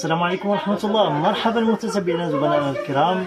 السلام عليكم ورحمة الله. مرحبا متتبعينا زبنائنا الكرام.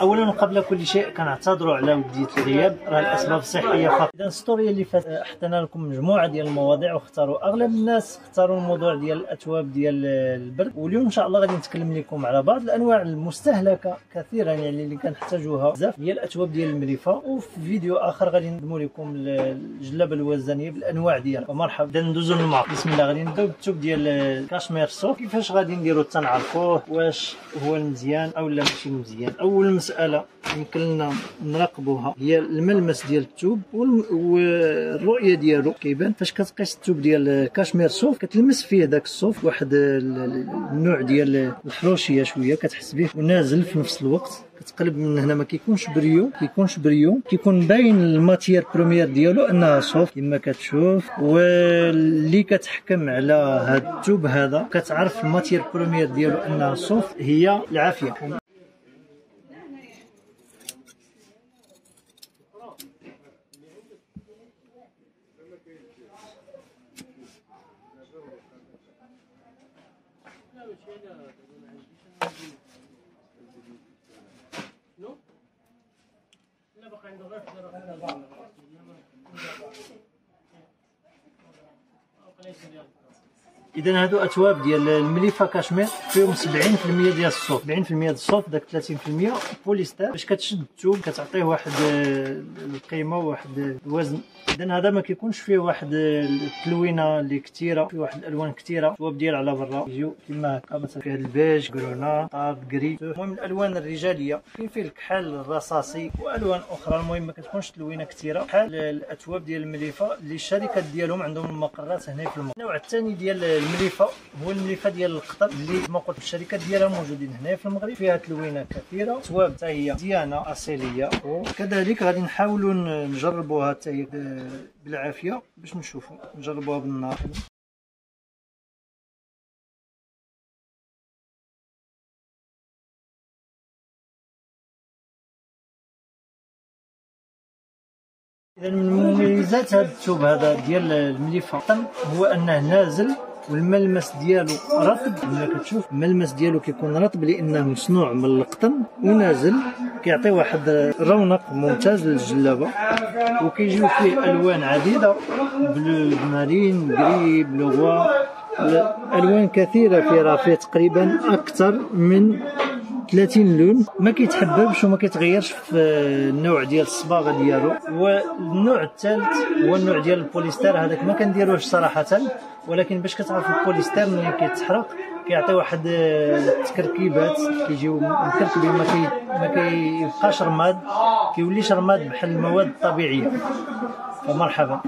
اولا قبل كل شيء كنعتذروا على ودية الغياب. راه الأسباب الصحية فقط. اذا الستوري اللي فات احتنا لكم مجموعة ديال المواضيع واختاروا أغلب الناس اختاروا الموضوع ديال الاثواب ديال البرد. واليوم إن شاء الله غادي نتكلم لكم على بعض الأنواع المستهلكة كثيرا يعني اللي كنحتاجوها بزاف. هي الاثواب ديال المريفة. وفي فيديو آخر غادي نقدموا لكم الجلابة الوزنية بالأنواع ديالها. فمرحبا. اذا ندوزو بسم الله. غادي نبدأو بالثوب ديال الكاشمير صوف كيفاش غادي نديرو تنعرفوه واش هو المزيان أو لا ماشي مزيان؟ أول مسألة يمكن لنا نراقبوها. هي الملمس ديال الثوب والرؤية ديالو كيبان فاش كتقيس الثوب ديال الكاشمير صوف كتلمس فيه داك الصوف واحد النوع ديال الحروشية شوية كتحس به ونازل في نفس الوقت. كتقلب من هنا ما كيكونش brillant كيكونش brillant. كيكون باين ال matière première ديالو أنها صوف. كما كتشوف واللي كتحكم على هاد الثوب هذا كتعرف الماتيير بروميير ديالو أنها صوف هي العافية. Gracias. اذا هادو اثواب ديال المليفة كاشمير فيهم 70% ديال الصوف 70% ديال الصوف داك 30% بوليستر باش كتشد الثوب كتعطيه واحد القيمة وواحد الوزن. اذا هذا ما كيكونش فيه واحد التلوينة اللي كثيره فيه واحد الألوان كثيره الثواب ديال على برا. يجيو كما هكا مثلا فيه ال beige grenat taupe gris المهم الألوان الرجالية. كاين فيه الكحل الرصاصي وألوان أخرى. المهم ما كتكونش تلوينة كثيره بحال الاثواب ديال المليفة اللي الشركات ديالهم عندهم المقرات هنا في المغرب النوع الثاني ديال المليفه هو المليفة ديال القطن اللي كما قلت الشركات ديالها موجودين هنا في المغرب. فيها تلوينة كثيرة ثواب حتى هي مزيانه أصيلية وكذلك غادي نحاولوا نجربوها حتى بالعافية باش نشوفوا نجربوها بالنار اذا من مميزات هذا الثوب هذا ديال المليفة هو أنه نازل والملمس ديالو رطب. كما كتشوف الملمس ديالو كيكون رطب لأنه مصنوع من القطن ونازل. كيعطي واحد رونق ممتاز للجلابة. وكيجيو فيه ألوان عديدة. بلو مارين كري بلو الوان كثيرة فيه راه تقريبا أكثر من 30 لون. ما كيتحببش وما كيتغيرش في النوع ديال الصباغة ديالو. والنوع الثالث هو النوع ديال البوليستر هذاك ما كنديروش صراحة. ولكن باش كتعرف البوليستر ملي كيتحرق كيعطي واحد التكركيبات. كيجيو مكركبين ما كي ما كيبقاش رماد كيوليش رماد بحال المواد الطبيعية. فمرحبا.